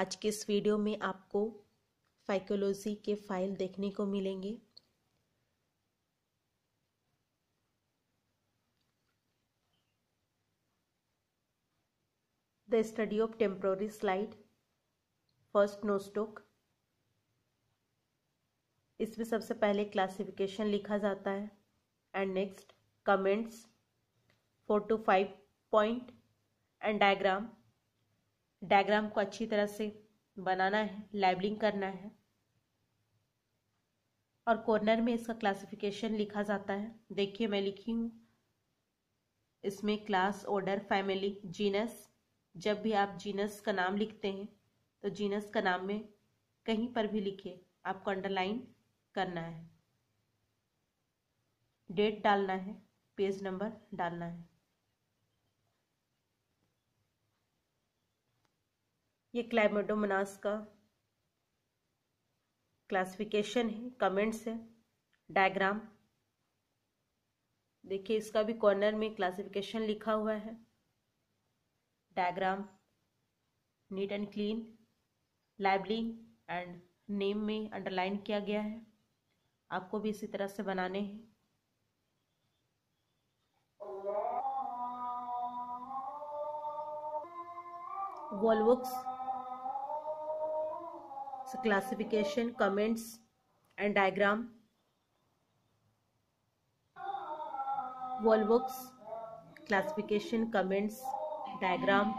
आज के इस वीडियो में आपको फाइकोलॉजी के फ़ाइल देखने को मिलेंगे। The study of temporary slide first nostoc इसमें सबसे पहले क्लासिफिकेशन लिखा जाता है and next comments four to five point and diagram diagram को अच्छी तरह से बनाना है, लेबलिंग करना है। और कॉर्नर में इसका क्लासिफिकेशन लिखा जाता है। देखिए, मैं लिखी हूँ। इसमें क्लास, ऑर्डर, फैमिली, जीनस। जब भी आप जीनस का नाम लिखते हैं तो जीनस का नाम में कहीं पर भी लिखे आपको अंडरलाइन करना है। डेट डालना है, पेज नंबर डालना है। ये क्लाइमेडोमनास का क्लासिफिकेशन है, कमेंट्स है, डायग्राम। देखिए, इसका भी कॉर्नर में क्लासिफिकेशन लिखा हुआ है। Diagram, neat and clean labelling and name में अंडरलाइन किया गया है। आपको भी इसी तरह से बनाने हैं। Volvox classification, comments, and diagram. Wallbooks classification, comments, diagram.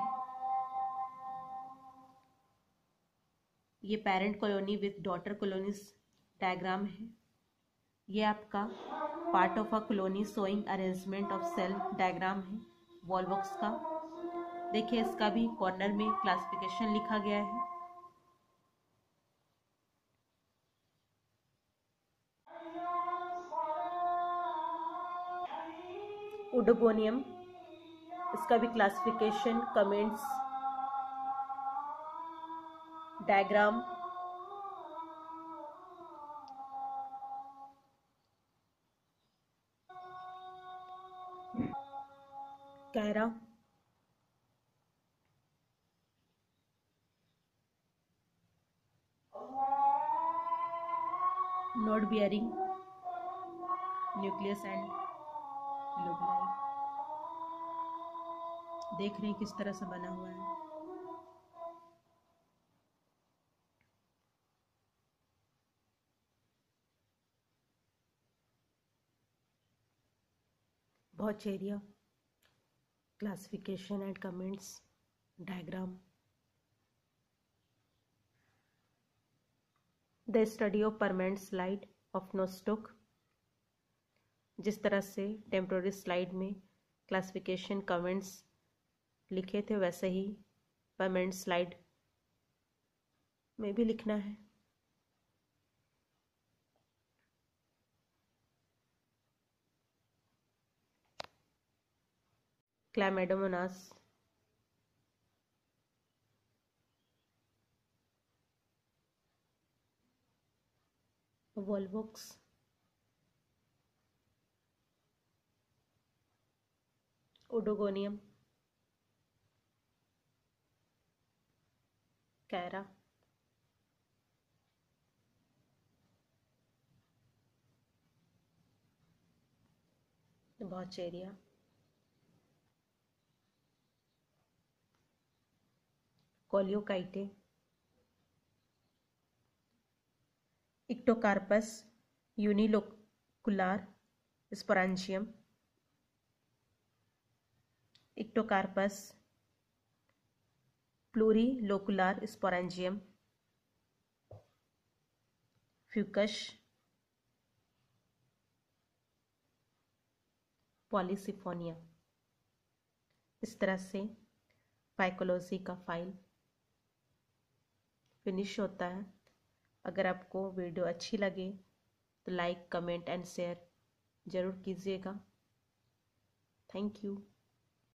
ये parent colony with daughter colonies diagram है। ये आपका part of a colony showing arrangement of cell diagram है वॉलबॉक्स का। देखिए इसका भी कॉर्नर में क्लासिफिकेशन लिखा गया है। उडोगोनियम इसका भी क्लासिफिकेशन कमेंट्स डायग्राम कैरा नोड बियरिंग न्यूक्लियस एंड लोबलाई देख रहे हैं किस तरह से बना हुआ है। बहुत area classification and comments diagram the study of permanent slide of nostoc जिस तरह से टेम्प्रोरी स्लाइड में क्लासिफिकेशन कमेंट्स लिखे थे, वैसे ही परमानेंट स्लाइड में भी लिखना है। Chlamydomonas Volvox Oedogonium Chara Vaucheria Coleochaete Ectocarpus unilocular sporangium Ectocarpus, plurilocular sporangium Fucus Polysiphonia इस तरह से फाइकोलॉजी का फ़ाइल फिनिश होता है। अगर आपको वीडियो अच्छी लगे तो लाइक, कमेंट एंड शेयर ज़रूर कीजिएगा। Thank you.